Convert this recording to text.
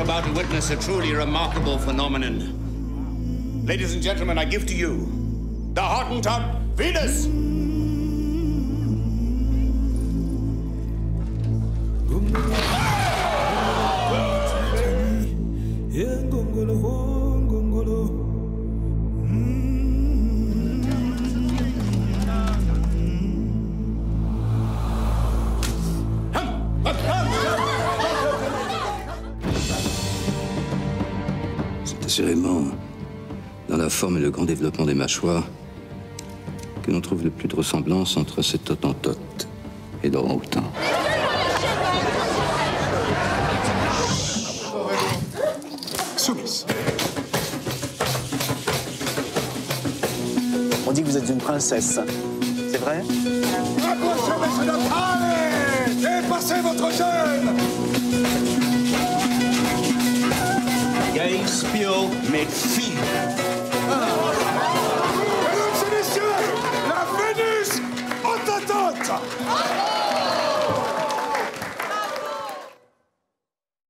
about to witness a truly remarkable phenomenon. Ladies and gentlemen, I give to you the Hottentot Venus! Assurément dans la forme et le grand développement des mâchoires que l'on trouve le plus de ressemblance entre cet hottentote et l'orang-outan. Soumise. On dit que vous êtes une princesse. C'est vrai? Approchez, messieurs dames Allez Dépassez votre jeune Gay Spiel mit Vieh. Mesdames et messieurs, la Vénus Hottentote